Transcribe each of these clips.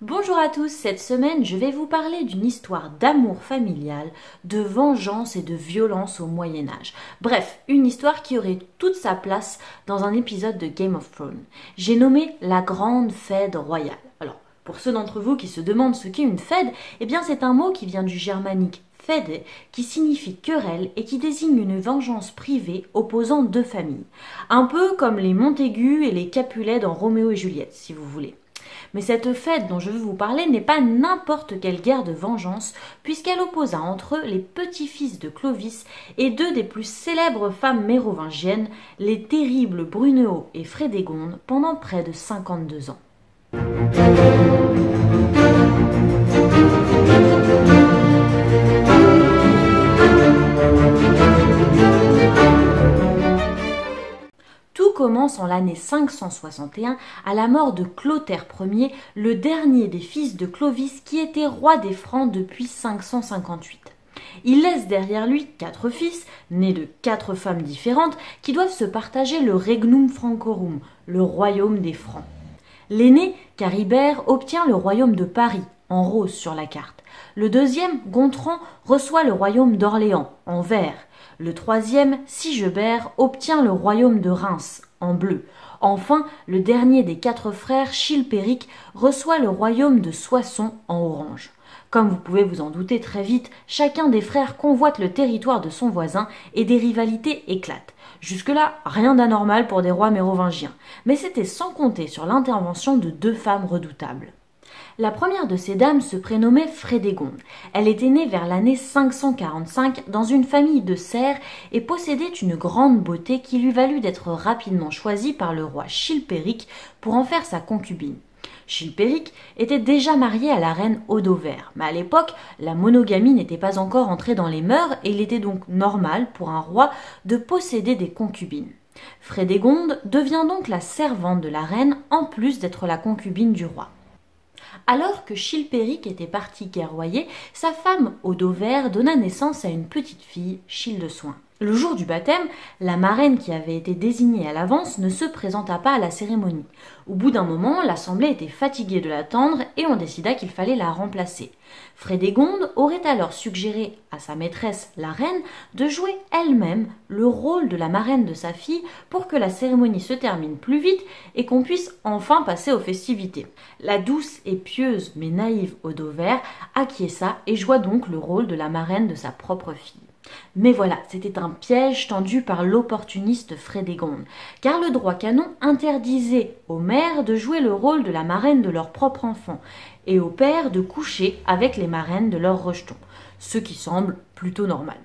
Bonjour à tous, cette semaine je vais vous parler d'une histoire d'amour familial, de vengeance et de violence au Moyen Âge. Bref, une histoire qui aurait toute sa place dans un épisode de Game of Thrones. J'ai nommé la Grande Fête Royale. Alors, pour ceux d'entre vous qui se demandent ce qu'est une fête, eh bien c'est un mot qui vient du germanique fede, qui signifie querelle et qui désigne une vengeance privée opposant deux familles. Un peu comme les Montaigu et les Capulet dans Roméo et Juliette, si vous voulez. Mais cette fête dont je veux vous parler n'est pas n'importe quelle guerre de vengeance, puisqu'elle opposa entre eux les petits-fils de Clovis et deux des plus célèbres femmes mérovingiennes, les terribles Brunehaut et Frédégonde, pendant près de 52 ans. Commence en l'année 561 à la mort de Clotaire Ier, le dernier des fils de Clovis qui était roi des Francs depuis 558. Il laisse derrière lui quatre fils, nés de quatre femmes différentes, qui doivent se partager le Regnum Francorum, le royaume des Francs. L'aîné, Caribert, obtient le royaume de Paris, en rose sur la carte. Le deuxième, Gontran, reçoit le royaume d'Orléans, en vert. Le troisième, Sigebert, obtient le royaume de Reims, bleu. Enfin, le dernier des quatre frères, Chilpéric, reçoit le royaume de Soissons en orange. Comme vous pouvez vous en douter très vite, chacun des frères convoite le territoire de son voisin et des rivalités éclatent. Jusque-là, rien d'anormal pour des rois mérovingiens, mais c'était sans compter sur l'intervention de deux femmes redoutables. La première de ces dames se prénommait Frédégonde. Elle était née vers l'année 545 dans une famille de serfs et possédait une grande beauté qui lui valut d'être rapidement choisie par le roi Chilpéric pour en faire sa concubine. Chilpéric était déjà marié à la reine Odover, mais à l'époque, la monogamie n'était pas encore entrée dans les mœurs et il était donc normal pour un roi de posséder des concubines. Frédégonde devient donc la servante de la reine en plus d'être la concubine du roi. Alors que Chilpéric était parti guerroyer, sa femme Odover donna naissance à une petite fille, Childesoin. Le jour du baptême, la marraine qui avait été désignée à l'avance ne se présenta pas à la cérémonie. Au bout d'un moment, l'assemblée était fatiguée de l'attendre et on décida qu'il fallait la remplacer. Frédégonde aurait alors suggéré à sa maîtresse, la reine, de jouer elle-même le rôle de la marraine de sa fille pour que la cérémonie se termine plus vite et qu'on puisse enfin passer aux festivités. La douce et pieuse mais naïve Odover acquiesça et joua donc le rôle de la marraine de sa propre fille. Mais voilà, c'était un piège tendu par l'opportuniste Frédégonde, car le droit canon interdisait aux mères de jouer le rôle de la marraine de leur propre enfant, et aux pères de coucher avec les marraines de leurs rejetons, ce qui semble plutôt normal.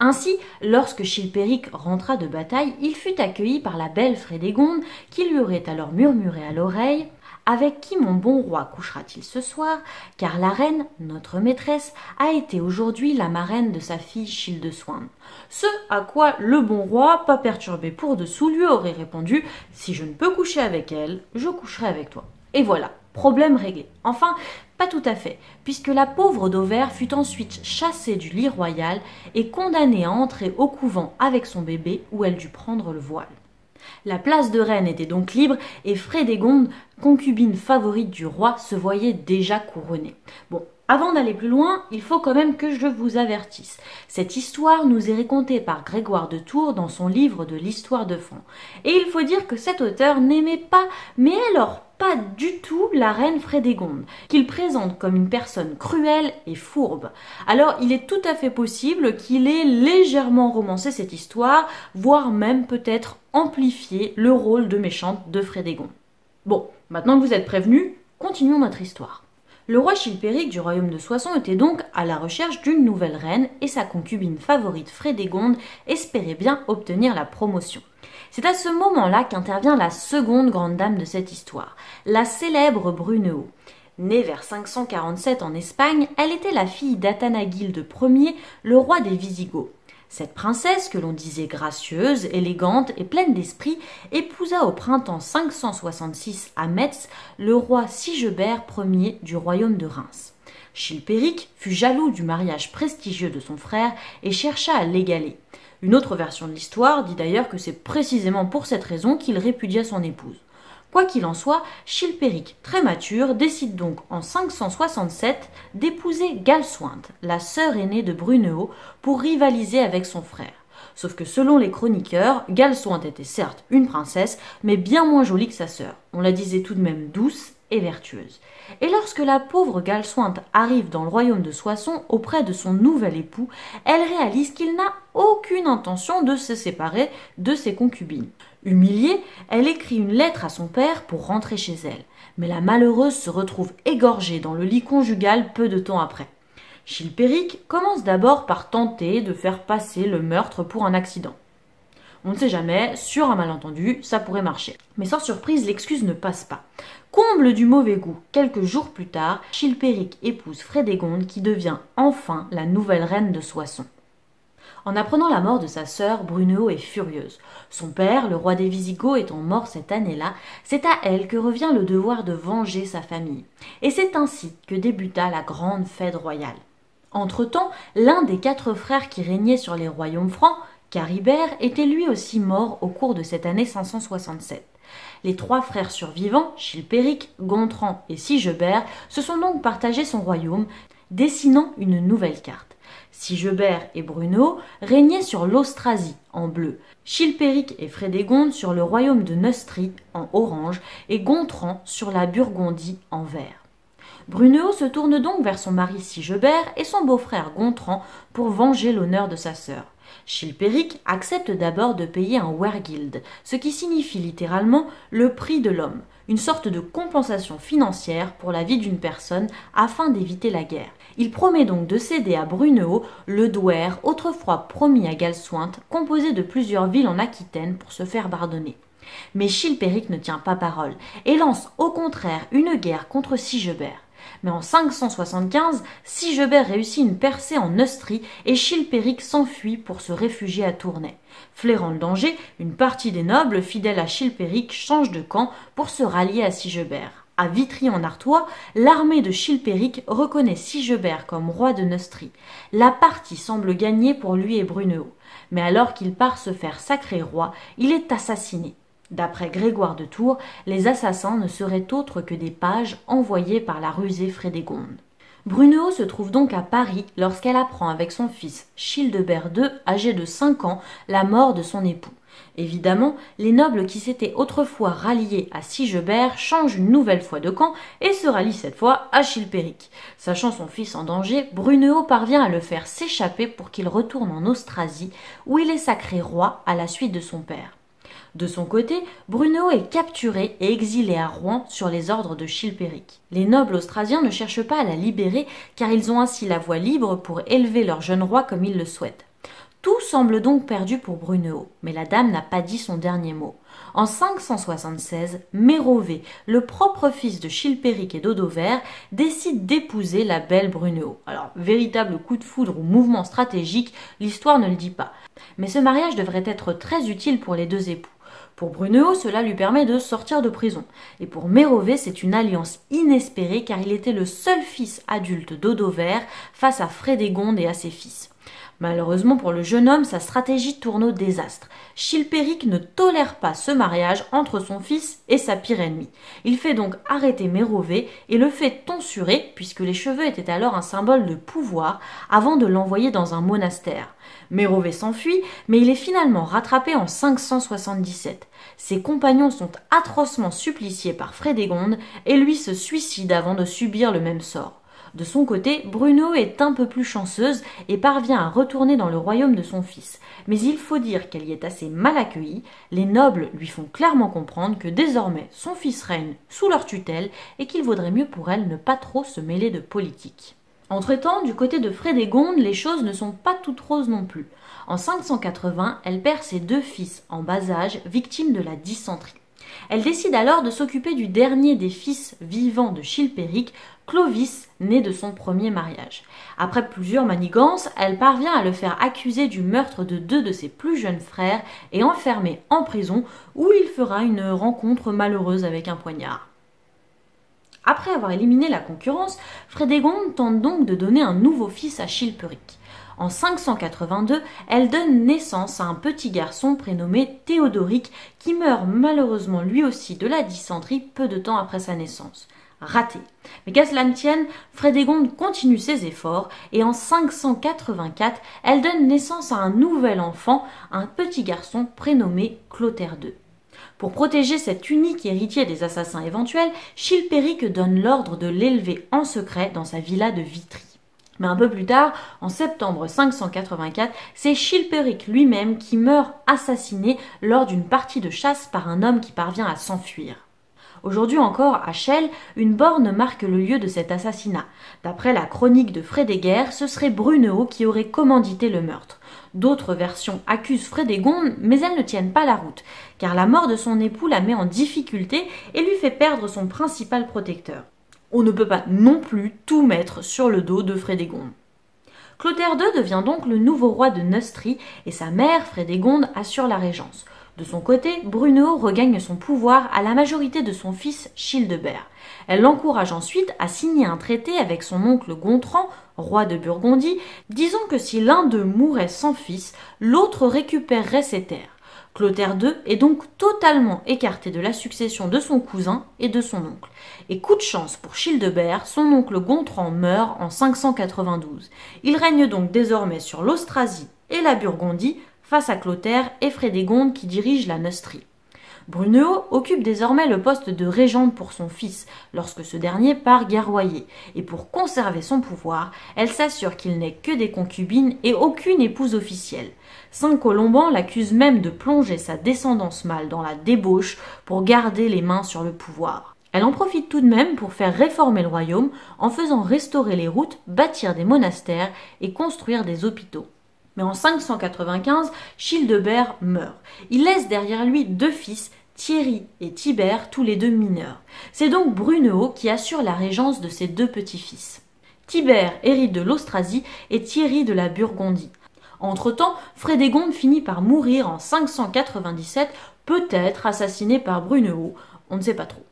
Ainsi, lorsque Chilpéric rentra de bataille, il fut accueilli par la belle Frédégonde, qui lui aurait alors murmuré à l'oreille avec qui mon bon roi couchera-t-il ce soir? Car la reine, notre maîtresse, a été aujourd'hui la marraine de sa fille Childesoin. Ce à quoi le bon roi, pas perturbé pour dessous, lui aurait répondu Si je ne peux coucher avec elle, je coucherai avec toi. Et voilà, problème réglé. Enfin, pas tout à fait, puisque la pauvre d'Auvers fut ensuite chassée du lit royal et condamnée à entrer au couvent avec son bébé où elle dut prendre le voile. La place de reine était donc libre et Frédégonde, concubine favorite du roi, se voyait déjà couronnée. Bon, avant d'aller plus loin, il faut quand même que je vous avertisse. Cette histoire nous est racontée par Grégoire de Tours dans son livre de l'histoire de France. Et il faut dire que cet auteur n'aimait pas, mais alors pas du tout la reine Frédégonde, qu'il présente comme une personne cruelle et fourbe. Alors il est tout à fait possible qu'il ait légèrement romancé cette histoire, voire même peut-être amplifié le rôle de méchante de Frédégonde. Bon, maintenant que vous êtes prévenus, continuons notre histoire. Le roi Chilpéric du royaume de Soissons était donc à la recherche d'une nouvelle reine et sa concubine favorite Frédégonde espérait bien obtenir la promotion. C'est à ce moment-là qu'intervient la seconde grande dame de cette histoire, la célèbre Brunehaut. Née vers 547 en Espagne, elle était la fille d'Athanagilde Ier, le roi des Visigoths. Cette princesse, que l'on disait gracieuse, élégante et pleine d'esprit, épousa au printemps 566 à Metz le roi Sigebert Ier du royaume de Reims. Chilpéric fut jaloux du mariage prestigieux de son frère et chercha à l'égaler. Une autre version de l'histoire dit d'ailleurs que c'est précisément pour cette raison qu'il répudia son épouse. Quoi qu'il en soit, Chilpéric, très mature, décide donc en 567 d'épouser Galsointe, la sœur aînée de Brunehaut, pour rivaliser avec son frère. Sauf que selon les chroniqueurs, Galsointe était certes une princesse, mais bien moins jolie que sa sœur. On la disait tout de même douce et vertueuse. Et lorsque la pauvre Galsointe arrive dans le royaume de Soissons auprès de son nouvel époux, elle réalise qu'il n'a aucune intention de se séparer de ses concubines. Humiliée, elle écrit une lettre à son père pour rentrer chez elle. Mais la malheureuse se retrouve égorgée dans le lit conjugal peu de temps après. Chilpéric commence d'abord par tenter de faire passer le meurtre pour un accident. On ne sait jamais, sur un malentendu, ça pourrait marcher. Mais sans surprise, l'excuse ne passe pas. Comble du mauvais goût, quelques jours plus tard, Chilpéric épouse Frédégonde qui devient enfin la nouvelle reine de Soissons. En apprenant la mort de sa sœur, Brunehaut est furieuse. Son père, le roi des Visigoths, étant mort cette année-là, c'est à elle que revient le devoir de venger sa famille. Et c'est ainsi que débuta la grande fête royale. Entre-temps, l'un des quatre frères qui régnaient sur les royaumes francs, Caribert, était lui aussi mort au cours de cette année 567. Les trois frères survivants, Chilpéric, Gontran et Sigebert, se sont donc partagés son royaume, dessinant une nouvelle carte. Sigebert et Bruno régnaient sur l'Austrasie en bleu, Chilpéric et Frédégonde sur le royaume de Neustrie en orange et Gontran sur la Burgondie en vert. Brunehaut se tourne donc vers son mari Sigebert et son beau-frère Gontran pour venger l'honneur de sa sœur. Chilpéric accepte d'abord de payer un wergild, ce qui signifie littéralement le prix de l'homme, une sorte de compensation financière pour la vie d'une personne afin d'éviter la guerre. Il promet donc de céder à Brunehaut le douaire autrefois promis à Galsointe, composé de plusieurs villes en Aquitaine pour se faire pardonner. Mais Chilpéric ne tient pas parole et lance au contraire une guerre contre Sigebert. Mais en 575, Sigebert réussit une percée en Neustrie et Chilpéric s'enfuit pour se réfugier à Tournai. Flairant le danger, une partie des nobles fidèles à Chilpéric change de camp pour se rallier à Sigebert. À Vitry en Artois, l'armée de Chilpéric reconnaît Sigebert comme roi de Neustrie. La partie semble gagnée pour lui et Brunehaut. Mais alors qu'il part se faire sacrer roi, il est assassiné. D'après Grégoire de Tours, les assassins ne seraient autres que des pages envoyés par la rusée Frédégonde. Brunehaut se trouve donc à Paris lorsqu'elle apprend avec son fils Childebert II, âgé de 5 ans, la mort de son époux. Évidemment, les nobles qui s'étaient autrefois ralliés à Sigebert changent une nouvelle fois de camp et se rallient cette fois à Chilpéric. Sachant son fils en danger, Brunehaut parvient à le faire s'échapper pour qu'il retourne en Austrasie, où il est sacré roi à la suite de son père. De son côté, Brunehaut est capturé et exilé à Rouen sur les ordres de Chilpéric. Les nobles austrasiens ne cherchent pas à la libérer car ils ont ainsi la voie libre pour élever leur jeune roi comme ils le souhaitent. Tout semble donc perdu pour Brunehaut, mais la dame n'a pas dit son dernier mot. En 576, Mérové, le propre fils de Chilpéric et d'Odover, décide d'épouser la belle Brunehaut. Alors, véritable coup de foudre ou mouvement stratégique, l'histoire ne le dit pas. Mais ce mariage devrait être très utile pour les deux époux. Pour Brunehaut, cela lui permet de sortir de prison. Et pour Mérové, c'est une alliance inespérée car il était le seul fils adulte d'Odover face à Frédégonde et à ses fils. Malheureusement pour le jeune homme, sa stratégie tourne au désastre. Chilpéric ne tolère pas ce mariage entre son fils et sa pire ennemie. Il fait donc arrêter Mérové et le fait tonsurer, puisque les cheveux étaient alors un symbole de pouvoir, avant de l'envoyer dans un monastère. Mérové s'enfuit, mais il est finalement rattrapé en 577. Ses compagnons sont atrocement suppliciés par Frédégonde et lui se suicide avant de subir le même sort. De son côté, Bruno est un peu plus chanceuse et parvient à retourner dans le royaume de son fils. Mais il faut dire qu'elle y est assez mal accueillie, les nobles lui font clairement comprendre que désormais son fils règne sous leur tutelle et qu'il vaudrait mieux pour elle ne pas trop se mêler de politique. Entre-temps, du côté de Frédégonde, les choses ne sont pas toutes roses non plus. En 580, elle perd ses deux fils en bas âge, victimes de la dysenterie. Elle décide alors de s'occuper du dernier des fils vivants de Chilpéric, Clovis, né de son premier mariage. Après plusieurs manigances, elle parvient à le faire accuser du meurtre de deux de ses plus jeunes frères et enfermer en prison où il fera une rencontre malheureuse avec un poignard. Après avoir éliminé la concurrence, Frédégonde tente donc de donner un nouveau fils à Chilperic. En 582, elle donne naissance à un petit garçon prénommé Théodoric qui meurt malheureusement lui aussi de la dysenterie peu de temps après sa naissance. Raté. Mais qu'à cela ne tienne, Frédégonde continue ses efforts et en 584, elle donne naissance à un nouvel enfant, un petit garçon prénommé Clotaire II. Pour protéger cet unique héritier des assassins éventuels, Chilpéric donne l'ordre de l'élever en secret dans sa villa de Vitry. Mais un peu plus tard, en septembre 584, c'est Chilpéric lui-même qui meurt assassiné lors d'une partie de chasse par un homme qui parvient à s'enfuir. Aujourd'hui encore, à Chelles, une borne marque le lieu de cet assassinat. D'après la chronique de Frédéguerre, ce serait Brunehaut qui aurait commandité le meurtre. D'autres versions accusent Frédégonde, mais elles ne tiennent pas la route, car la mort de son époux la met en difficulté et lui fait perdre son principal protecteur. On ne peut pas non plus tout mettre sur le dos de Frédégonde. Clotaire II devient donc le nouveau roi de Neustrie et sa mère, Frédégonde, assure la régence. De son côté, Bruno regagne son pouvoir à la majorité de son fils Childebert. Elle l'encourage ensuite à signer un traité avec son oncle Gontran, roi de Burgondie, disant que si l'un d'eux mourait sans fils, l'autre récupérerait ses terres. Clotaire II est donc totalement écarté de la succession de son cousin et de son oncle. Et coup de chance pour Childebert, son oncle Gontran meurt en 592. Il règne donc désormais sur l'Austrasie et la Burgondie, face à Clotaire et Frédégonde qui dirigent la Neustrie. Brunehaut occupe désormais le poste de régente pour son fils lorsque ce dernier part guerroyer, et pour conserver son pouvoir, elle s'assure qu'il n'ait que des concubines et aucune épouse officielle. Saint-Colomban l'accuse même de plonger sa descendance mâle dans la débauche pour garder les mains sur le pouvoir. Elle en profite tout de même pour faire réformer le royaume en faisant restaurer les routes, bâtir des monastères et construire des hôpitaux. Mais en 595, Childebert meurt. Il laisse derrière lui deux fils, Thierry et Tibère, tous les deux mineurs. C'est donc Brunehaut qui assure la régence de ses deux petits-fils. Tibère hérite de l'Austrasie et Thierry de la Burgondie. Entre-temps, Frédégonde finit par mourir en 597, peut-être assassiné par Brunehaut, on ne sait pas trop.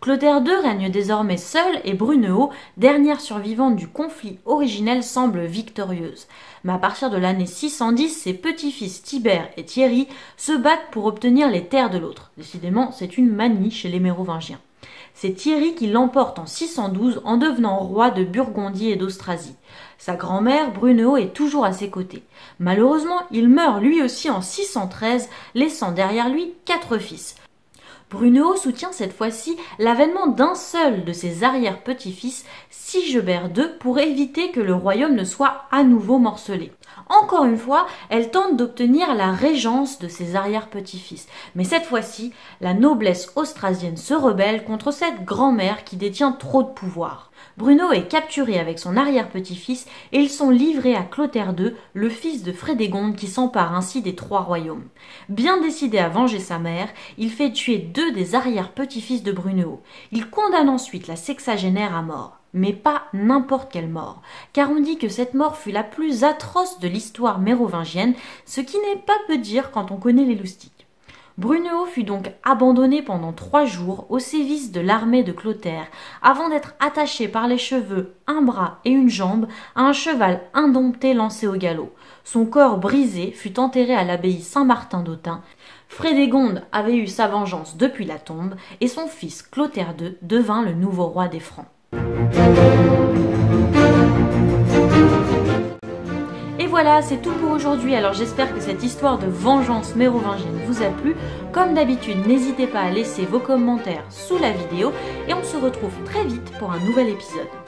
Clotaire II règne désormais seul et Brunehaut, dernière survivante du conflit originel, semble victorieuse. Mais à partir de l'année 610, ses petits-fils Tibère et Thierry se battent pour obtenir les terres de l'autre. Décidément, c'est une manie chez les Mérovingiens. C'est Thierry qui l'emporte en 612 en devenant roi de Burgondie et d'Austrasie. Sa grand-mère, Brunehaut, est toujours à ses côtés. Malheureusement, il meurt lui aussi en 613, laissant derrière lui quatre fils. Brunehaut soutient cette fois-ci l'avènement d'un seul de ses arrière-petits-fils, Sigebert II, pour éviter que le royaume ne soit à nouveau morcelé. Encore une fois, elle tente d'obtenir la régence de ses arrière-petits-fils. Mais cette fois-ci, la noblesse austrasienne se rebelle contre cette grand-mère qui détient trop de pouvoir. Bruno est capturé avec son arrière-petit-fils et ils sont livrés à Clotaire II, le fils de Frédégonde qui s'empare ainsi des trois royaumes. Bien décidé à venger sa mère, il fait tuer deux des arrière-petits-fils de Bruno. Il condamne ensuite la sexagénaire à mort. Mais pas n'importe quelle mort, car on dit que cette mort fut la plus atroce de l'histoire mérovingienne, ce qui n'est pas peu dire quand on connaît les loustiques. Brunehaut fut donc abandonné pendant trois jours au sévice de l'armée de Clotaire, avant d'être attaché par les cheveux, un bras et une jambe à un cheval indompté lancé au galop. Son corps brisé fut enterré à l'abbaye Saint-Martin d'Autun. Frédégonde avait eu sa vengeance depuis la tombe, et son fils Clotaire II devint le nouveau roi des Francs. Voilà, c'est tout pour aujourd'hui. Alors j'espère que cette histoire de vengeance mérovingienne vous a plu. Comme d'habitude, n'hésitez pas à laisser vos commentaires sous la vidéo et on se retrouve très vite pour un nouvel épisode.